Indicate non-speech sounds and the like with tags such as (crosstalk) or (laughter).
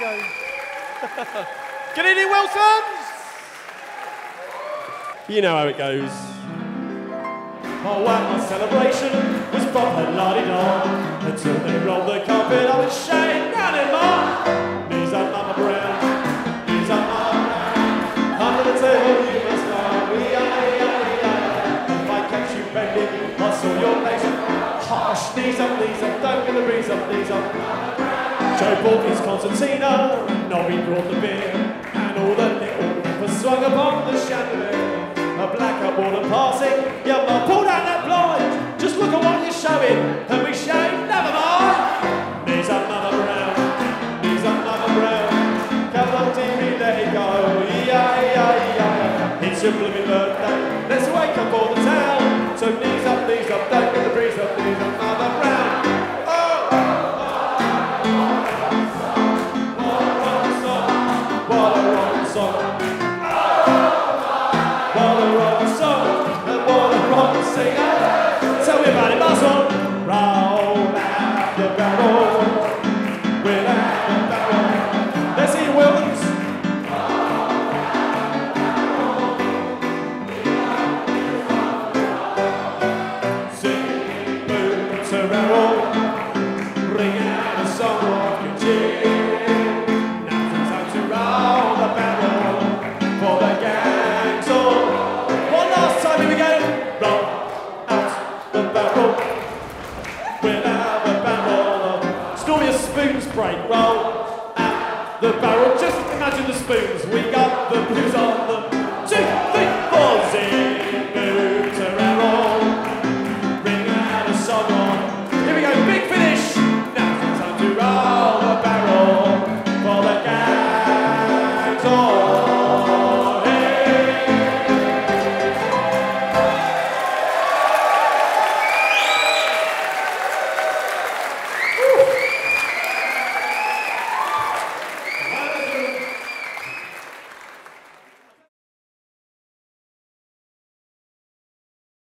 (laughs) Good evening, Wilton's! You know how it goes. Oh, wow, my celebration. Was proper la-di-da. Until they rolled the carpet, I was shouting down in my Knees up, Mama Brown, knees up, Mama Brown. Under the table you must know, E-I-E-I-E-I If I catch you bending, I saw your legs Harsh, knees up, knees up, don't get the breeze up, knees up Joe bought his concertina, Nobby brought the beer And all the little rappers swung upon the chandelier a blackout water passing, yeah, ma, pull down that blind. Just look at what you're showing, and we shout, never mind. Knees up, Mother Brown. Knees up, Mother Brown. Come on, TV, let it go. Yeah, yeah, yeah. It's your blooming birthday. Let's wake up all the town. So knees up, knees up, don't break. Roll out the barrel. Just imagine the spoons. We got the blues on them.